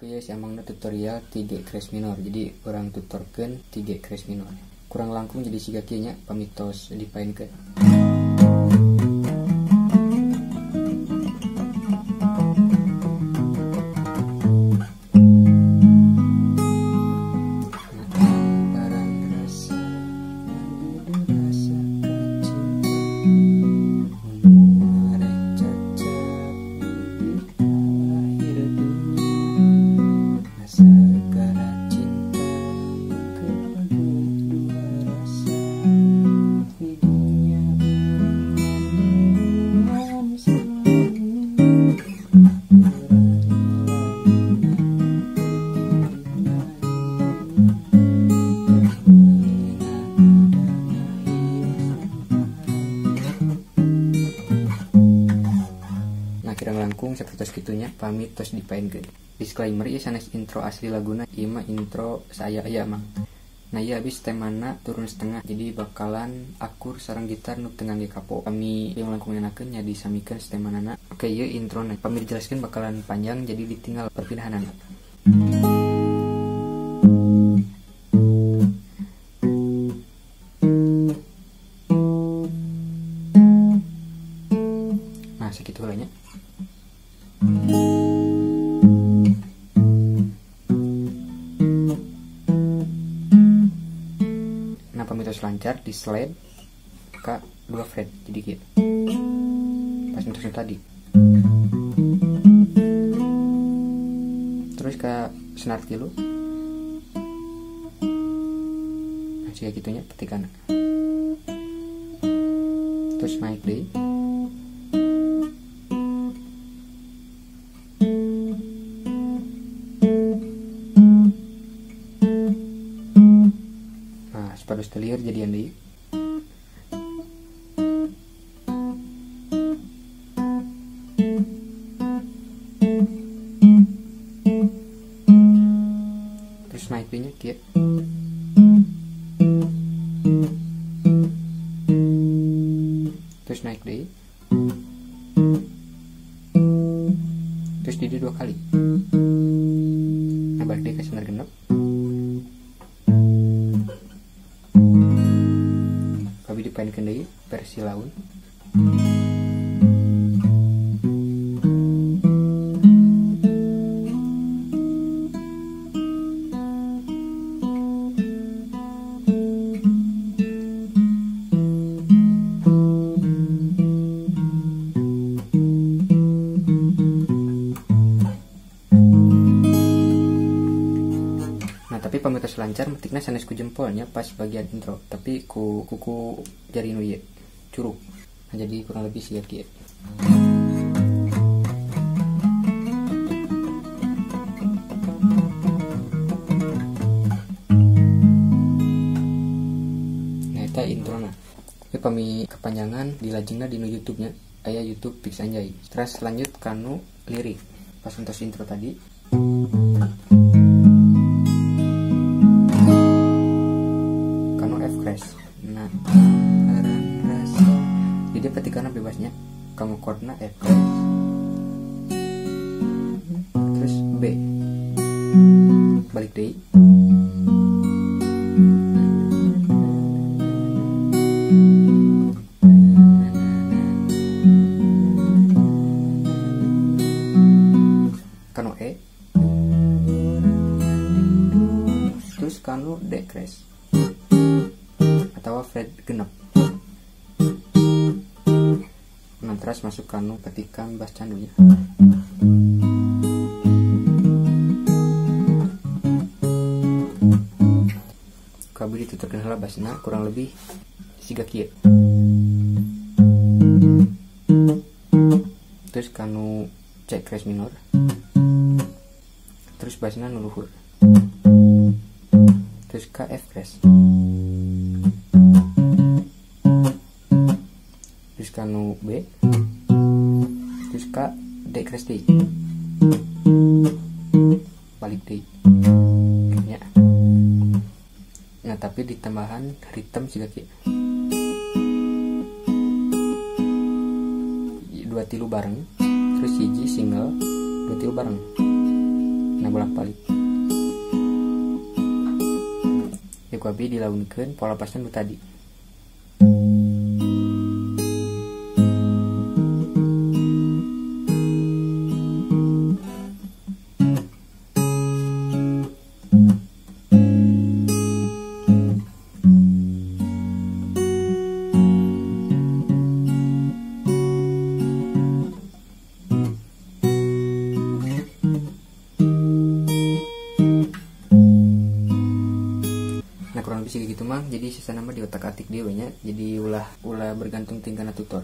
Oke ya, si amangna tutorial 3 crash minor. Jadi orang tutorkan 3 crash minor. Kurang langkung jadi siga kieu nya pamitos dipaenkeun. Nah kira langkung seperti gitunya pamit terus dipainkan disclaimer ya sanes intro asli laguna ima intro saya ya mang nah iya habis temana turun setengah jadi bakalan akur sarang gitar nu tengah ge kapo. Kami yang langkung enakeun nya disamikan setemanana oke iya intro nah. Kami jelaskan bakalan panjang jadi ditinggal perpindahan anak nah segitu lah nya Nah pamitos lancar? Di slide ke dua fret jadi gitu. Pas mitos tadi. Terus ke senar tilu nah jika gitunya petikan. Terus naik deh Separuh setelir jadian deui. Terus naik deui nya kieu. Terus naik deui. Terus di dua kali. Nah, balik deui ke. Deui versi laun. Tapi pamitos lancar metiknya sanes ku jempolnya pas bagian intro. Tapi ku kuku jari nu curug. Nah, jadi kurang lebih siap kieu nah eta intro nah. Tapi pami kepanjangan dilajengna di YouTube nya aya YouTube Pix Anjay. Terus lanjut kanu lirik. Pas untuk intro tadi bebasnya kamu chordna F crash terus B. Balik deh. Kanu E. Terus kanu D crash atau fret genep nah terus masuk kanu petikan bass candunya. Kabel itu terkenal bassnya kurang lebih siga kieu. Terus kanu C crash minor. Terus bassnya nuluhur terus ke F crash terus kanu B. Ke D crash D. Balik D. Ya. Nah tapi di tambahan ritme juga ki dua tilu bareng terus hiji single dua tilu bareng. Nah bolak balik ya ku abi dilaunkeun pola pasnya nu tadi nah kurang lebih kayak gitu mah jadi sisa nama di otak atik dia banyak. Jadi ulah ulah bergantung tingkah tutor